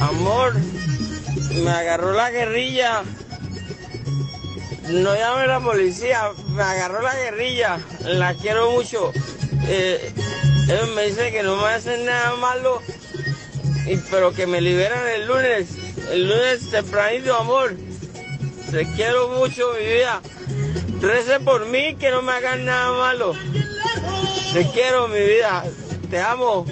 Amor, me agarró la guerrilla. No llame la policía, me agarró la guerrilla. La quiero mucho. Eh, ellos me dicen que no me hacen nada malo, y, pero que me liberan el lunes. El lunes tempranito, amor. Te quiero mucho, mi vida. Rece por mí, que no me hagan nada malo. Te quiero, mi vida. Te amo.